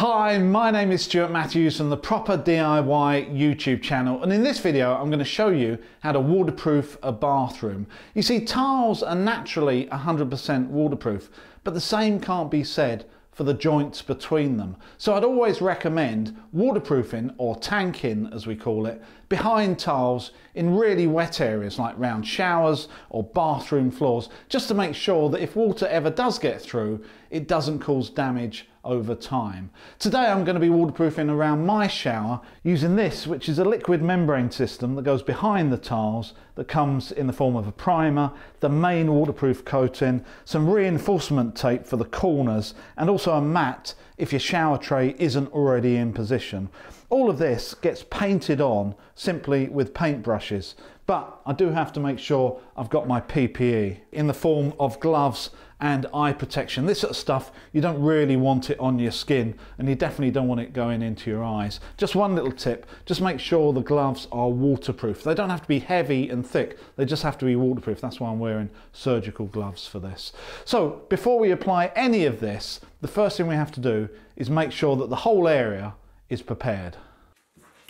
Hi, my name is Stuart Matthews from the Proper DIY YouTube channel and in this video I'm going to show you how to waterproof a bathroom. You see tiles are naturally 100% waterproof but the same can't be said for the joints between them. So I'd always recommend waterproofing or tanking as we call it behind tiles in really wet areas like round showers or bathroom floors just to make sure that if water ever does get through it doesn't cause damage over time. Today I'm going to be waterproofing around my shower using this which is a liquid membrane system that goes behind the tiles that comes in the form of a primer, the main waterproof coating, some reinforcement tape for the corners and also a mat if your shower tray isn't already in position. All of this gets painted on simply with paintbrushes but I do have to make sure I've got my PPE in the form of gloves and eye protection. This sort of stuff, you don't really want it on your skin and you definitely don't want it going into your eyes. Just one little tip, just make sure the gloves are waterproof. They don't have to be heavy and thick, they just have to be waterproof. That's why I'm wearing surgical gloves for this. So before we apply any of this, the first thing we have to do is make sure that the whole area is prepared.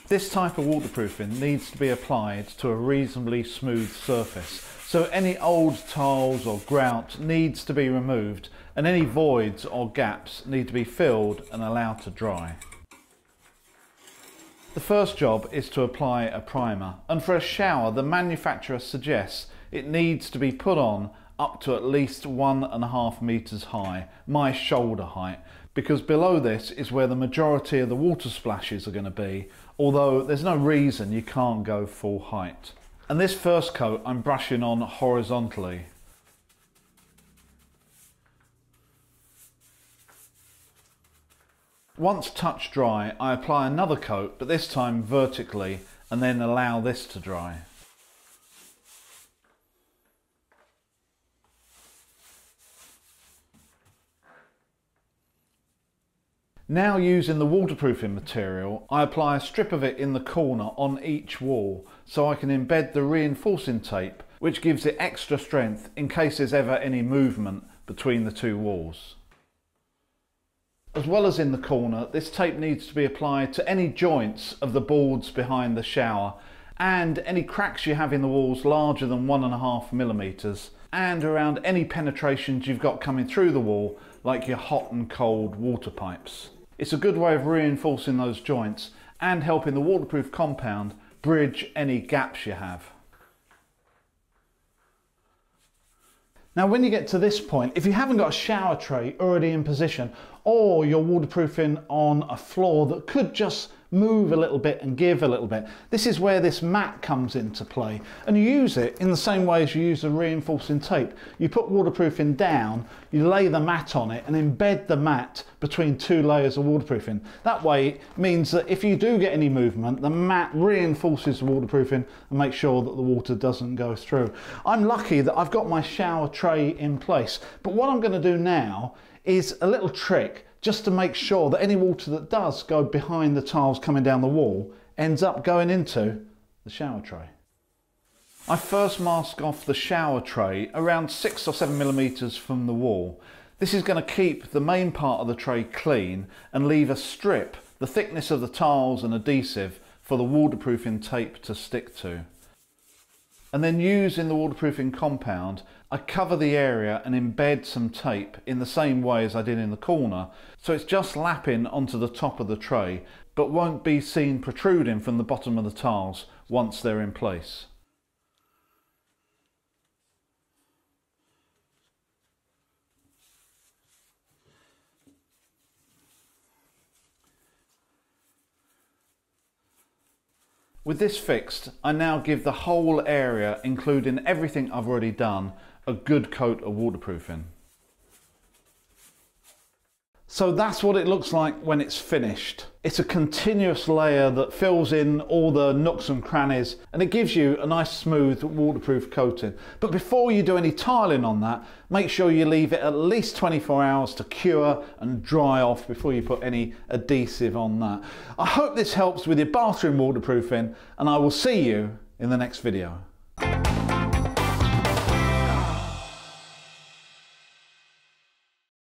This type of waterproofing needs to be applied to a reasonably smooth surface. So any old tiles or grout needs to be removed and any voids or gaps need to be filled and allowed to dry. The first job is to apply a primer and for a shower the manufacturer suggests it needs to be put on up to at least one and a half meters high, my shoulder height, because below this is where the majority of the water splashes are going to be, although there's no reason you can't go full height. And this first coat I'm brushing on horizontally. Once touch dry, I apply another coat, but this time vertically, and then allow this to dry. Now using the waterproofing material, I apply a strip of it in the corner on each wall so I can embed the reinforcing tape which gives it extra strength in case there's ever any movement between the two walls. As well as in the corner, this tape needs to be applied to any joints of the boards behind the shower and any cracks you have in the walls larger than one and a half millimeters and around any penetrations you've got coming through the wall like your hot and cold water pipes. It's a good way of reinforcing those joints and helping the waterproof compound bridge any gaps you have. Now when you get to this point, if you haven't got a shower tray already in position or you're waterproofing on a floor that could just move a little bit and give a little bit. This is where this mat comes into play and you use it in the same way as you use the reinforcing tape. You put waterproofing down, you lay the mat on it and embed the mat between two layers of waterproofing. That way it means that if you do get any movement, the mat reinforces the waterproofing and makes sure that the water doesn't go through. I'm lucky that I've got my shower tray in place, but what I'm going to do now is a little trick just to make sure that any water that does go behind the tiles coming down the wall ends up going into the shower tray. I first mask off the shower tray around six or seven millimeters from the wall. This is going to keep the main part of the tray clean and leave a strip the thickness of the tiles and adhesive for the waterproofing tape to stick to and then using the waterproofing compound, I cover the area and embed some tape in the same way as I did in the corner. So it's just lapping onto the top of the tray, but won't be seen protruding from the bottom of the tiles once they're in place. With this fixed, I now give the whole area, including everything I've already done, a good coat of waterproofing. So that's what it looks like when it's finished. It's a continuous layer that fills in all the nooks and crannies and it gives you a nice smooth waterproof coating. But before you do any tiling on that, make sure you leave it at least 24 hours to cure and dry off before you put any adhesive on that. I hope this helps with your bathroom waterproofing and I will see you in the next video.